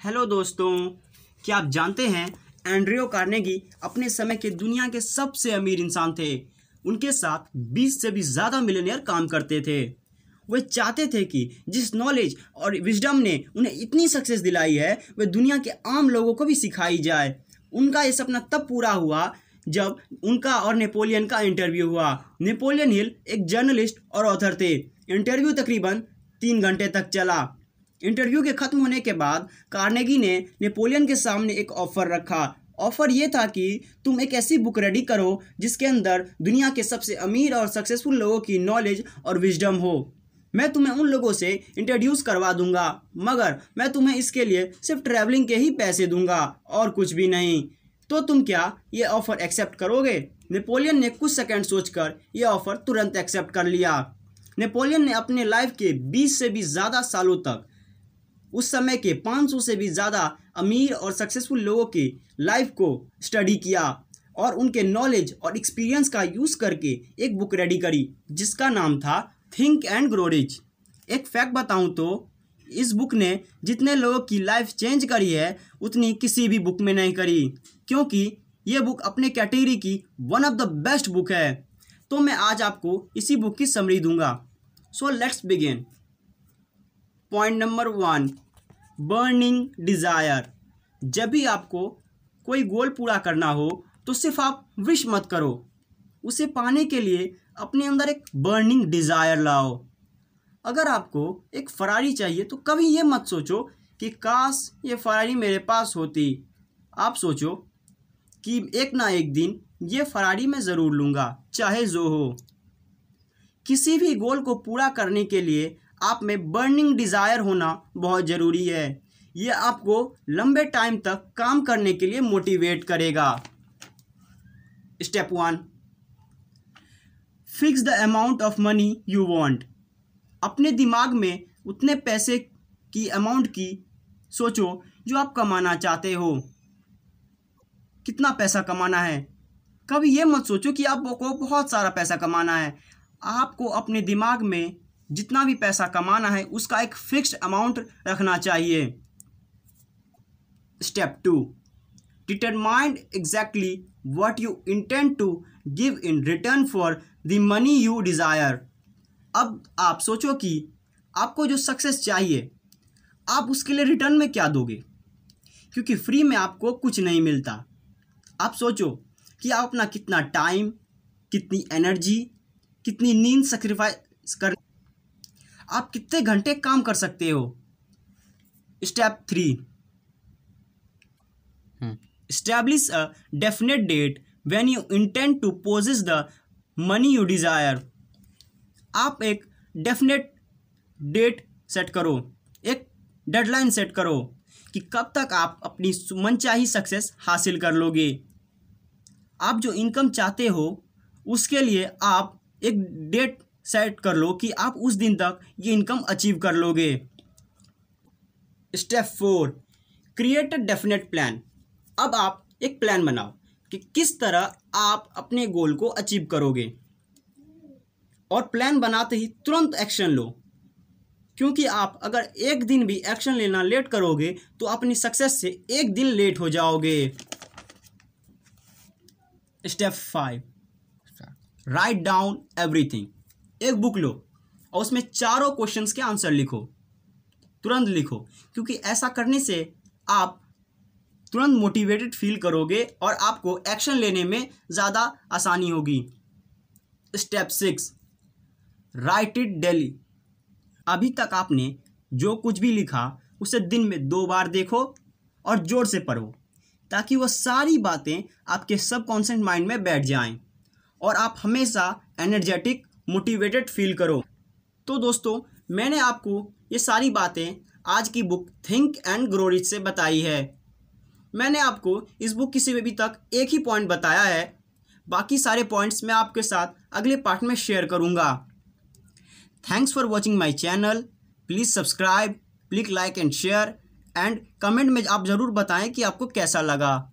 Hello दोस्तों, क्या आप जानते हैं एंड्रियो कार्नेगी अपने समय के दुनिया के सबसे अमीर इंसान थे। उनके साथ 20 से भी ज़्यादा मिलेनियर काम करते थे। वे चाहते थे कि जिस नॉलेज और विजडम ने उन्हें इतनी सक्सेस दिलाई है वह दुनिया के आम लोगों को भी सिखाई जाए। उनका ये सपना तब पूरा हुआ जब उनका और नेपोलियन का इंटरव्यू हुआ। नेपोलियन हिल एक जर्नलिस्ट और ऑथर थे। इंटरव्यू तकरीबन तीन घंटे तक चला। इंटरव्यू के ख़त्म होने के बाद कार्नेगी ने नेपोलियन के सामने एक ऑफ़र रखा। ऑफ़र ये था कि तुम एक ऐसी बुक रेडी करो जिसके अंदर दुनिया के सबसे अमीर और सक्सेसफुल लोगों की नॉलेज और विजडम हो। मैं तुम्हें उन लोगों से इंट्रोड्यूस करवा दूँगा, मगर मैं तुम्हें इसके लिए सिर्फ़ ट्रैवलिंग के ही पैसे दूँगा और कुछ भी नहीं। तो तुम क्या ये ऑफ़र एक्सेप्ट करोगे? नेपोलियन ने कुछ सेकंड सोचकर यह ऑफ़र तुरंत एक्सेप्ट कर लिया। नेपोलियन ने अपने लाइफ के 20 से भी ज़्यादा सालों तक उस समय के 500 से भी ज़्यादा अमीर और सक्सेसफुल लोगों की लाइफ को स्टडी किया और उनके नॉलेज और एक्सपीरियंस का यूज़ करके एक बुक रेडी करी, जिसका नाम था थिंक एंड ग्रो रिच एक फैक्ट बताऊँ तो इस बुक ने जितने लोगों की लाइफ चेंज करी है, उतनी किसी भी बुक में नहीं करी, क्योंकि ये बुक अपने कैटेगरी की one of the best book है। तो मैं आज आपको इसी बुक की समरी दूँगा। So let's begin point number one, burning desire. जब भी आपको कोई गोल पूरा करना हो तो सिर्फ़ आप विश मत करो। उसे पाने के लिए अपने अंदर एक बर्निंग डिज़ायर लाओ। अगर आपको एक फरारी चाहिए तो कभी ये मत सोचो कि काश ये फरारी मेरे पास होती। आप सोचो कि एक ना एक दिन ये फरारी मैं ज़रूर लूँगा, चाहे जो हो। किसी भी गोल को पूरा करने के लिए आप में बर्निंग डिज़ायर होना बहुत ज़रूरी है। ये आपको लंबे टाइम तक काम करने के लिए मोटिवेट करेगा। Step one fix the amount of money you want अपने दिमाग में उतने पैसे की अमाउंट की सोचो जो आप कमाना चाहते हो। कितना पैसा कमाना है? कभी ये मत सोचो कि आपको बहुत सारा पैसा कमाना है। आपको अपने दिमाग में जितना भी पैसा कमाना है, उसका एक फिक्स्ड अमाउंट रखना चाहिए। Step two, determined exactly what you intend to give in return for the money you desire अब आप सोचो कि आपको जो सक्सेस चाहिए, आप उसके लिए रिटर्न में क्या दोगे? क्योंकि फ्री में आपको कुछ नहीं मिलता। आप सोचो कि आप अपना कितना टाइम कितनी एनर्जी कितनी नींद सेक्रीफाइस कर आप कितने घंटे काम कर सकते हो? Step three establish a definite date when you intend to possess the money you desire आप एक डेफिनेट डेट सेट करो। एक डेडलाइन सेट करो कि कब तक आप अपनी मनचाही सक्सेस हासिल कर लोगे। आप जो इनकम चाहते हो उसके लिए आप एक डेट सेट कर लो कि आप उस दिन तक ये इनकम अचीव कर लोगे। Step four create a definite plan अब आप एक प्लान बनाओ कि किस तरह आप अपने गोल को अचीव करोगे। और प्लान बनाते ही तुरंत एक्शन लो। क्योंकि आप अगर एक दिन भी एक्शन लेना लेट करोगे तो अपनी सक्सेस से एक दिन लेट हो जाओगे। Step five write down everything एक बुक लो और उसमें चारों क्वेश्चंस के आंसर लिखो। तुरंत लिखो, क्योंकि ऐसा करने से आप तुरंत मोटिवेटेड फील करोगे और आपको एक्शन लेने में ज़्यादा आसानी होगी। Step six write it daily अभी तक आपने जो कुछ भी लिखा, उसे दिन में दो बार देखो और ज़ोर से पढ़ो, ताकि वह सारी बातें आपके सबकॉन्शियस माइंड में बैठ जाएँ और आप हमेशा एनर्जेटिक मोटिवेटेड फील करो। तो दोस्तों, मैंने आपको ये सारी बातें आज की book think and grow rich से बताई है। मैंने आपको इस बुक की सिर्फ़ अभी तक एक ही पॉइंट बताया है। बाकी सारे पॉइंट्स मैं आपके साथ अगले पार्ट में शेयर करूँगा। Thanks for watching my channel please subscribe please like and share and comment में आप ज़रूर बताएँ कि आपको कैसा लगा।